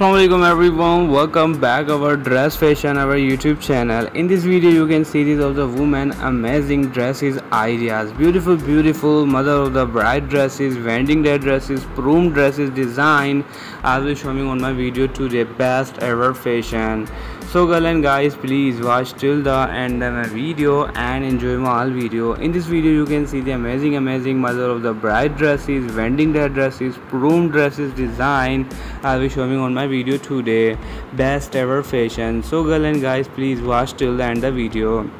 Assalamualaikum everyone. Welcome back our dress fashion our youtube channel. In this video you can see these of the woman amazing dresses ideas. Beautiful beautiful mother of the bride dresses vending their dresses prom dresses design. I will be showing on my video today best ever fashion so girl and guys please watch till the end of my video and enjoy my all video. In this video you can see the amazing amazing mother of the bride dresses vending their dresses prom dresses design i'll be showing on my video today. Best ever fashion. So girl and guys please watch till the end of the video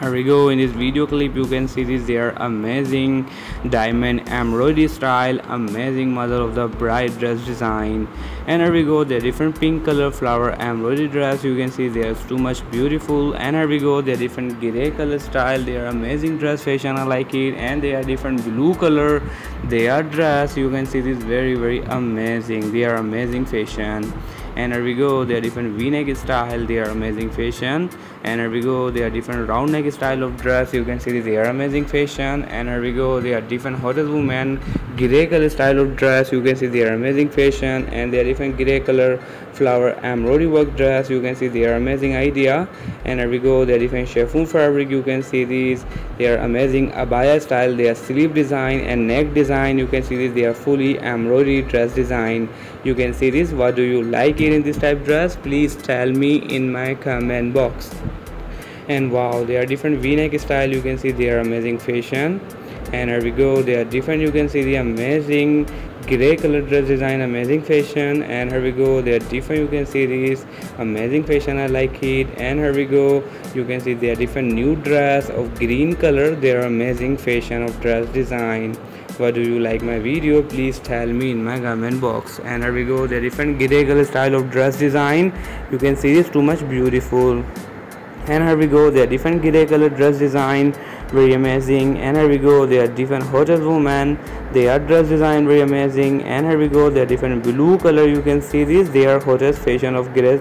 here we go. In this video clip you can see this. They are amazing. Diamond embroidery style. Amazing mother of the bride dress design. And here we go. The different pink color flower embroidery dress. You can see there's too much beautiful. And here we go. The different gray color style. They are amazing dress. Fashion i like it. And they are different blue color. They are dress. You can see this. Very very amazing. They are amazing fashion and here we go they are different v-neck style they are amazing fashion. And here we go they are different round neck style of dress you can see they are amazing fashion. And here we go they are different hottest woman gray color style of dress you can see they are amazing fashion. And they are different gray color flower embroidery work dress you can see they are amazing idea. And here we go they are different chiffon fabric you can see these they are amazing abaya style they are sleeve design and neck design you can see this they are fully embroidery dress design. You can see this what do you like it in this type dress please tell me in my comment box. And wow they are different v-neck style. You can see they are amazing fashion. And here we go they are different. You can see the amazing gray color dress design amazing fashion. And here we go they are different. You can see this amazing fashion i like it. And here we go you can see they are different. New dress of green color they are amazing fashion of dress design what do you like my video please tell me in my comment box. And here we go the different gray color style of dress design. You can see this too much beautiful. And here we go the different gray color dress design. Very amazing. And here we go they are different hotel women. They are dress design very amazing. And here we go they are different blue color. You can see this they are hottest fashion of dress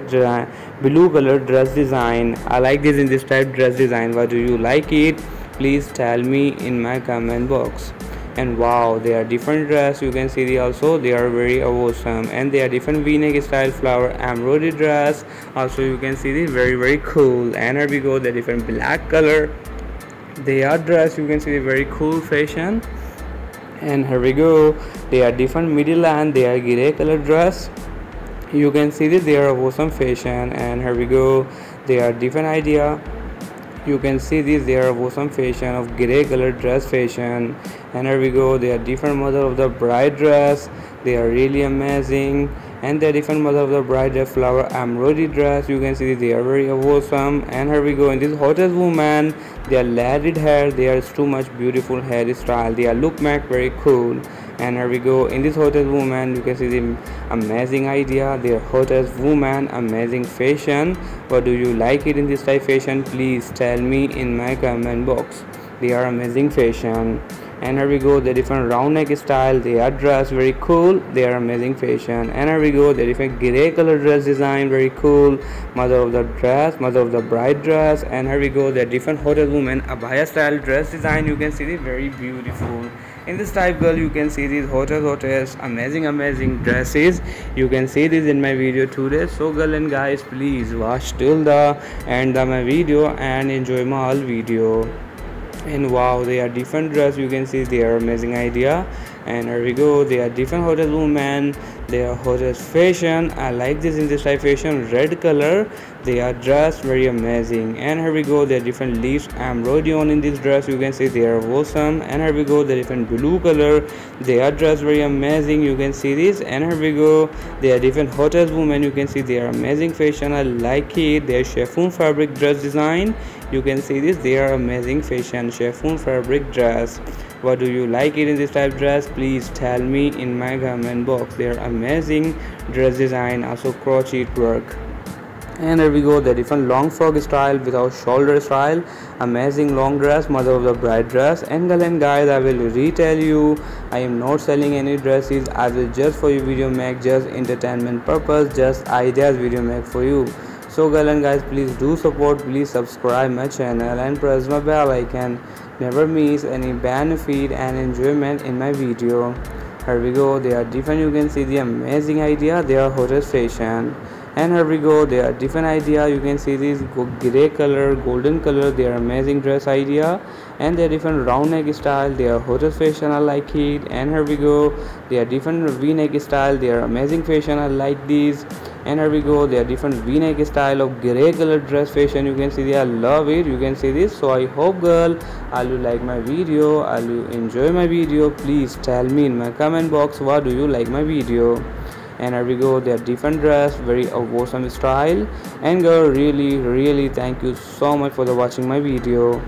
blue color dress design. I like this in this type dress design. What do you like it? Please tell me in my comment box and wow they are different dress. You can see they also they are very awesome. And they are different v-neck style flower embroidery dress. Also you can see this very very cool. And here we go the different black color. They are dress you can see the very cool fashion. And here we go they are different middle and they are gray color dress. You can see this they are awesome fashion. And here we go they are different idea you can see this they are awesome fashion of gray color dress fashion. And here we go they are different model of the bride dress. They are really amazing. And the different model of the bride flower embroidery dress. You can see they are very awesome and here we go in this hottest woman they are ladded hair. They are too much beautiful hairstyle. They are look make very cool and here we go. In this hottest woman you can see the amazing idea. Their hottest woman amazing fashion. What do you like it in this type fashion? Please tell me in my comment box. They are amazing fashion and here we go the different round neck style they are dressed very cool. They are amazing fashion. And here we go the different gray color dress design very cool. Mother of the dress mother of the bride dress. And here we go the different hotel woman abaya style dress design. You can see it very beautiful. In this type girl you can see these hotel hotels amazing amazing dresses. You can see this in my video today. So girl and guys please watch till the end of my video and enjoy my all video and wow they are different dress. You can see they are amazing idea and here we go they are different hotel women they are hotel fashion. I like this in this type fashion red color. They are dressed very amazing. And here we go they are different leaves embroidery on in this dress you can see they are awesome. And here we go the different blue color. They are dressed very amazing you can see this. And here we go they are different hotel women you can see they are amazing fashion i like it. They are chiffon fabric dress design you can see this. They are amazing fashion chiffon fabric dress what do you like it in this type dress? Please tell me in my comment box. They are amazing dress design also crochet work. And here we go the different long frock style without shoulder style. Amazing long dress mother of the bride dress. And and guys i will retell you i am not selling any dresses. I will just for you video make just entertainment purpose just ideas video make for you so girl guys please do support please subscribe my channel and press my bell icon. Never miss any benefit and enjoyment in my video. Here we go. They are different you can see the amazing idea. They are hottest fashion and here we go. They are different idea. You can see this gray color golden color. They are amazing dress idea. And they are different round neck style. They are hottest fashion i like it. And here we go. They are different v-neck style. They are amazing fashion. I like these and here we go they are different v-neck style of gray color dress fashion. You can see they i love it. You can see this. So i hope girl are you like my video. Are you enjoy my video. Please tell me in my comment box what do you like my video? And here we go they are different dress very awesome style. And girl really really thank you so much for the watching my video